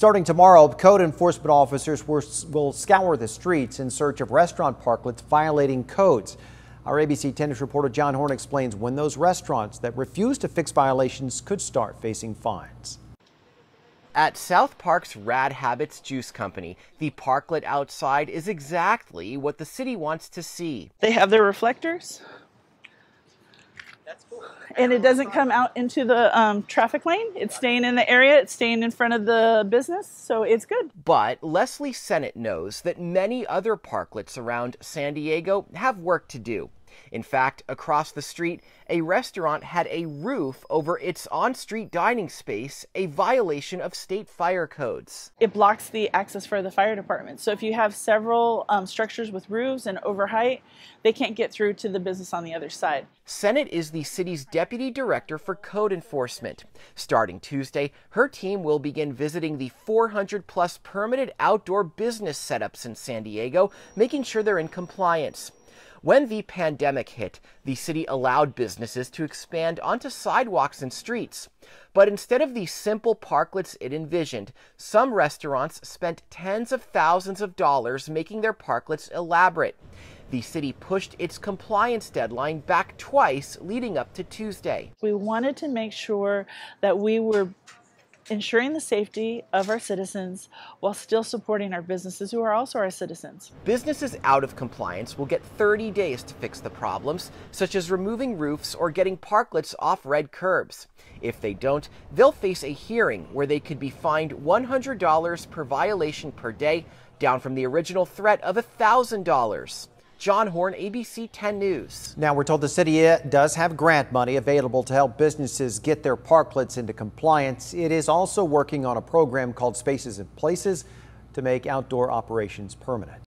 Starting tomorrow, code enforcement officers will scour the streets in search of restaurant parklets violating codes. Our ABC 10 News reporter John Horn explains when those restaurants that refuse to fix violations could start facing fines. At South Park's Rad Habits Juice Company, the parklet outside is exactly what the city wants to see. They have their reflectors. And it doesn't come out into the um, traffic lane. It's staying in the area. It's staying in front of the business, so it's good. But Leslie Sennett knows that many other parklets around San Diego have work to do. In fact, across the street, a restaurant had a roof over its on street dining space, a violation of state fire codes. It blocks the access for the fire department. So if you have several um, structures with roofs and over height, they can't get through to the business on the other side. Sennett is the city's deputy director for code enforcement. Starting Tuesday, her team will begin visiting the 400 plus permitted outdoor business setups in San Diego, making sure they're in compliance. When the pandemic hit, the city allowed businesses to expand onto sidewalks and streets. But instead of the simple parklets it envisioned, some restaurants spent tens of thousands of dollars making their parklets elaborate. The city pushed its compliance deadline back twice leading up to Tuesday. We wanted to make sure that we were ensuring the safety of our citizens while still supporting our businesses who are also our citizens. Businesses out of compliance will get 30 days to fix the problems, such as removing roofs or getting parklets off red curbs. If they don't, they'll face a hearing where they could be fined $100 per violation per day, down from the original threat of $1,000. John Horn, ABC 10 News. Now, we're told the city uh, does have grant money available to help businesses get their parklets into compliance. It is also working on a program called Spaces as Places to make outdoor operations permanent.